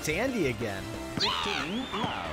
It's Andy again. 15 love.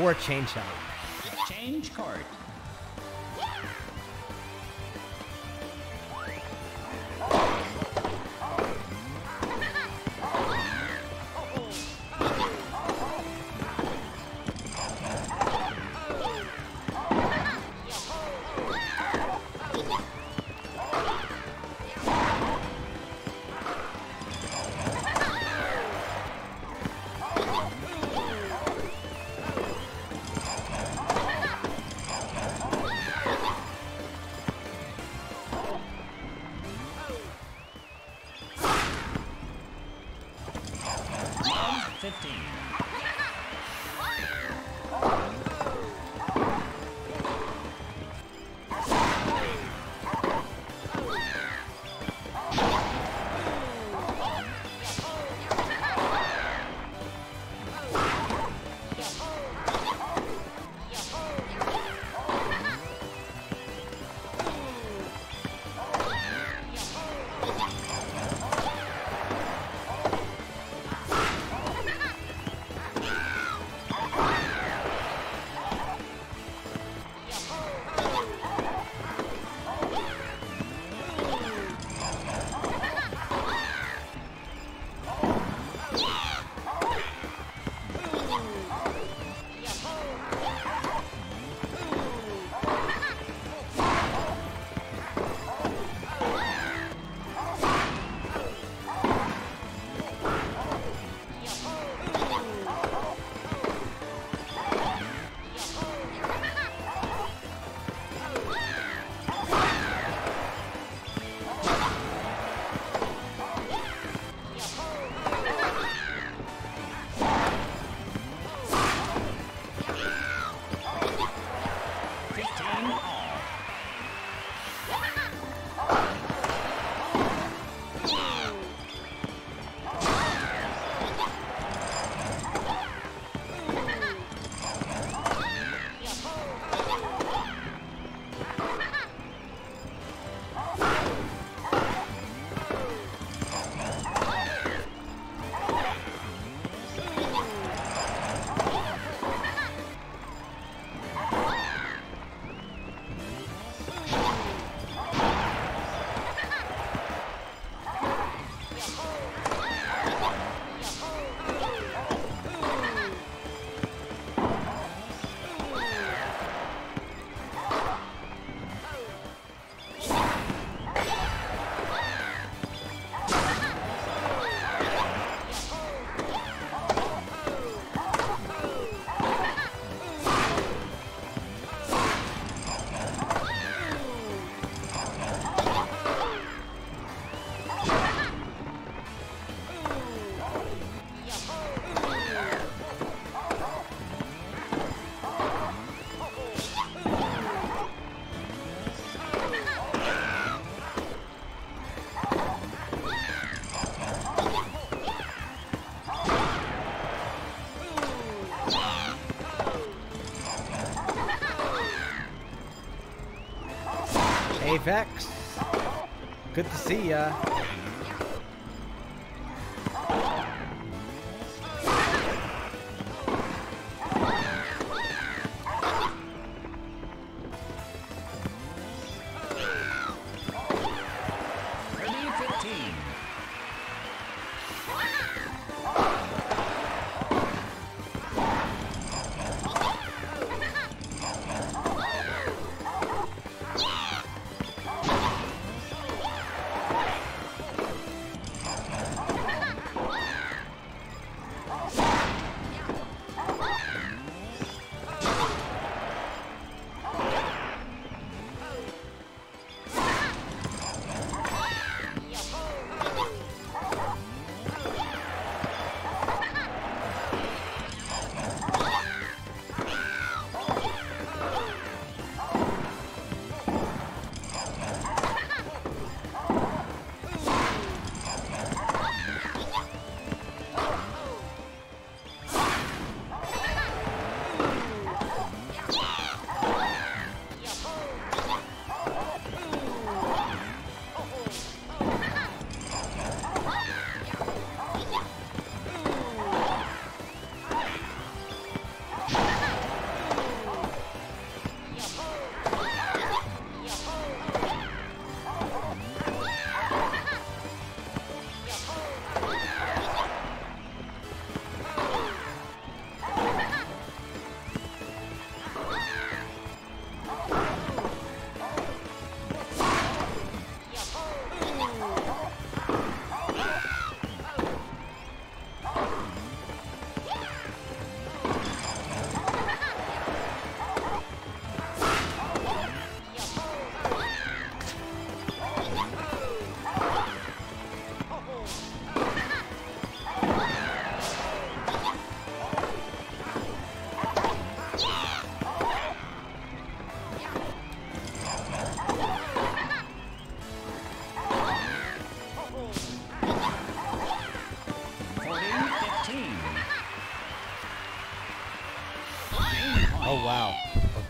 Or change shot. Change court. Hey, Vex. Good to see ya.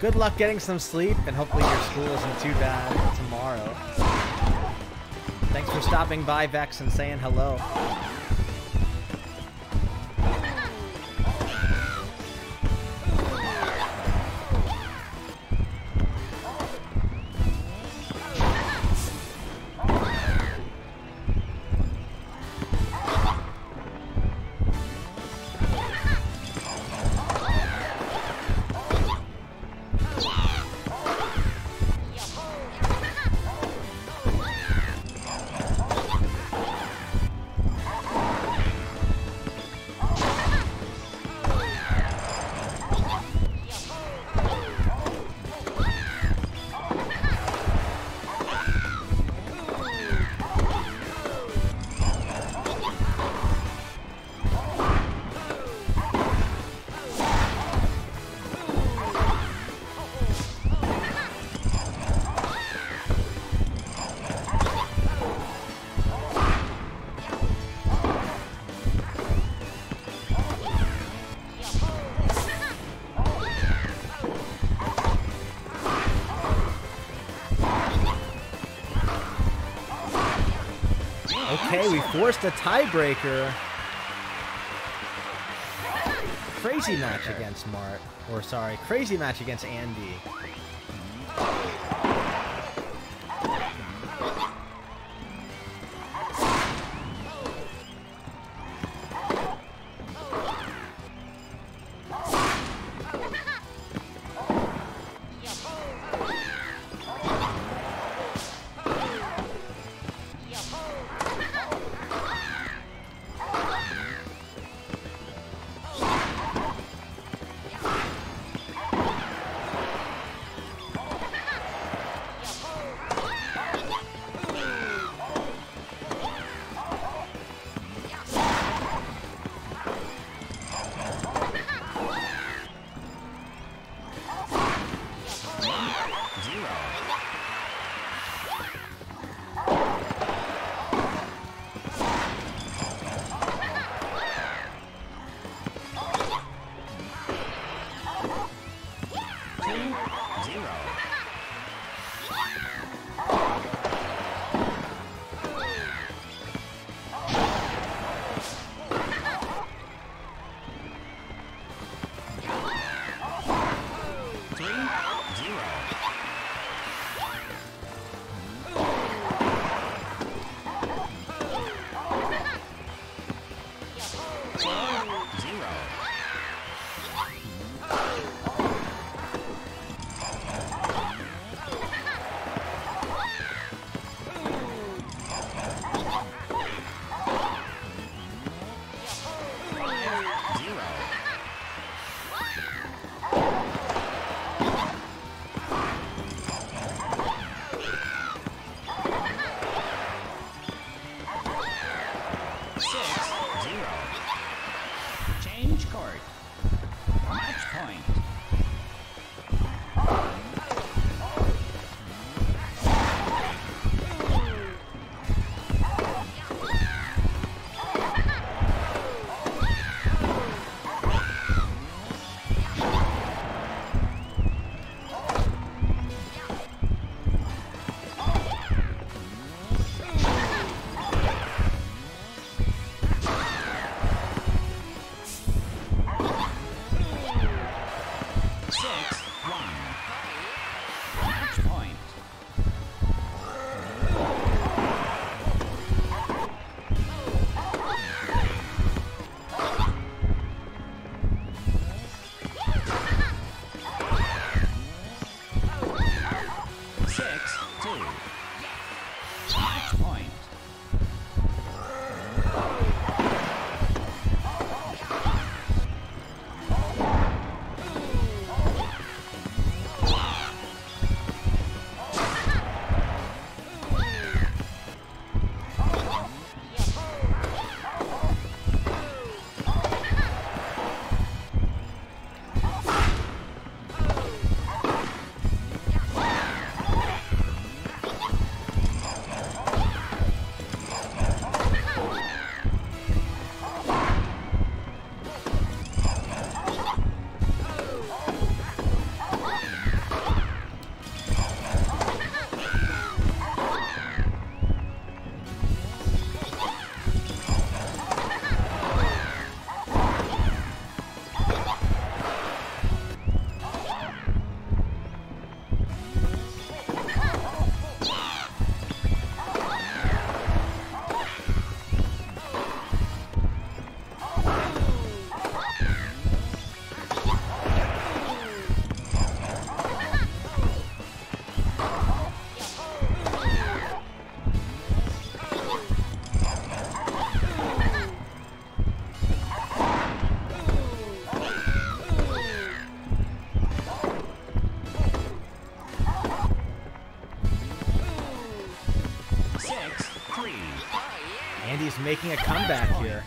Good luck getting some sleep, and hopefully your school isn't too bad tomorrow. Thanks for stopping by, Vex, and saying hello. Forced a tiebreaker. Crazy match against Mart. Or sorry, crazy match against Andy. Six, zero. point. Making a comeback here.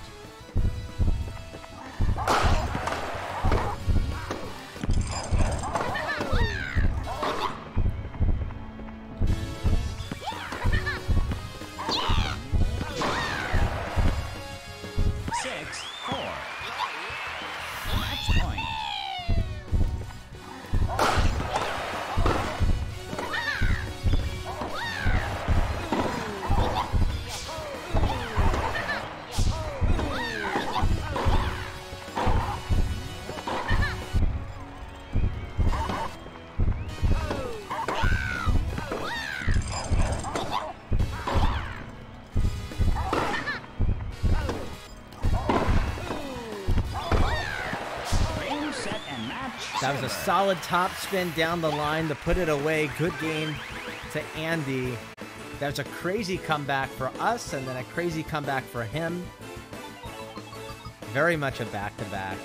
A solid top spin down the line to put it away. Good game to Andy. There's a crazy comeback for us and then a crazy comeback for him. Very much a back to back.